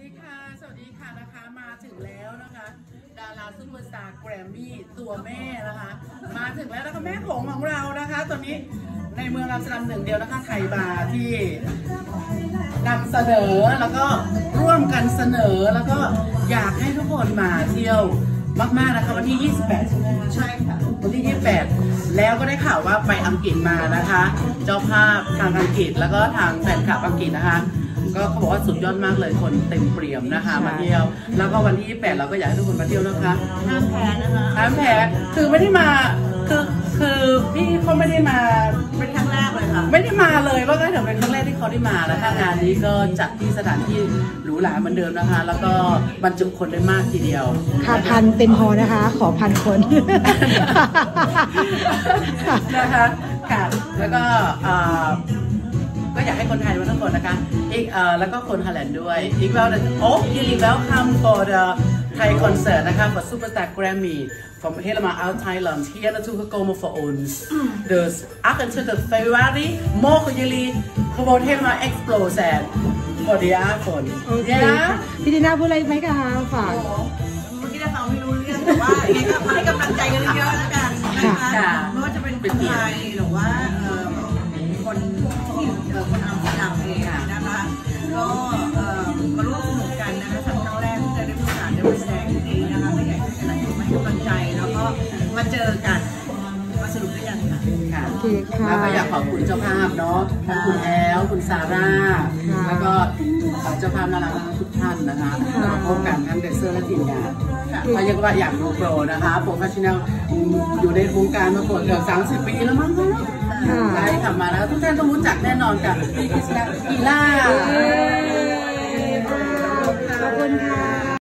ดีค่ะ สวัสดีค่ะนะคะ มาถึงแล้วนะคะ ดาราซุปเปอร์สตาร์แกรมมี่ตัวแม่นะคะ มาถึงแล้วนะคะแม่ผงของเรานะคะ ตอนนี้ในเมืองอัมสเตอร์ดัมหนึ่งเดียวนะคะไทยบาร์ที่นำเสนอแล้วก็ร่วมกันเสนอแล้วก็อยากให้ทุกคนมาเที่ยวมากๆนะคะวันที่ 28 ใช่ไหมคะใช่ค่ะวันที่ 28 แล้วก็ได้ข่าวว่าไปอังกฤษมานะคะ เจ้าภาพทางอังกฤษแล้วก็ทางแฟนคลับอังกฤษนะคะ ก็เขาบอกว่าสุดยอดมากเลยคนเต็มเปี่ยมนะคะมาเที่ยว แล้วก็วันที่ 28 เราก็อยากให้ทุกคนมาเที่ยวนะคะห้ามแพ้นะคะห้ามแพ้คือไม่ได้มาคือคือพี่เขาไม่ได้มาเป็นครั้งแรกเลยค่ะไม่ได้มาเลยว่าก็ถือเป็นครั้งแรกที่เขาได้มาแล้วถ้างานนี้ก็จัดที่สถานที่หรูหราเหมือนเดิมนะคะ แล้วก็บรรจุคนได้มากทีเดียว ค่ะพันเต็มพอนะคะ ขอพันคนนะคะค่ะแล้วก็เอ่อก็อยากให้ คนไทยมาทุกคนนะคะอีกเอ่อแล้วก็คนฮอลแลนด์ด้วยอีกแล้วโอ้ยินดี welcome for the Thai concert นะคะ for Superstar Grammy from helemaal uit Thailand hier naartoe gekomen voor ons. Dus 28 februari mogen jullie gewoon helemaal explosen voor die avond. โอเค Ja? ค่ะพี่ดีน่าพูดอะไรไหมคะฝากโอ้โหเมื่อกี้ได้ฟังไม่รู้เรื่องแต่ว่ายังไงก็มาให้กำลังใจกันเยอะๆแล้วกันนะคะค่ะไม่ว่าจะเป็นคนไทยหรือว่าเอ่อคนที่เอ่อคนอัม กาสได้มาแสดงที่นี่นะคะก็อยากให้หลายคนมาให้กำลังใจแล้วก็มาเจอกันมาสนุกด้วยกันค่ะ ค่ะโอเคค่ะ แล้วก็อยากขอบคุณเจ้าภาพเนาะทั้งคุณแอลคุณซาร่า ค่ะ แล้วก็เจ้าภาพน่ารักทุกท่านนะคะมาพบกันทั้งเดซเซอร์และทีมงานเขาเรียกว่าอยากดูโปรนะคะ professional อยู่ในวงการมาเกือบ30ปีแล้วมั้งคะค่ะ ได้ทำมาแล้วทุกท่านต้องรู้จักแน่นอนกับพี่คริสตากีล่าเย้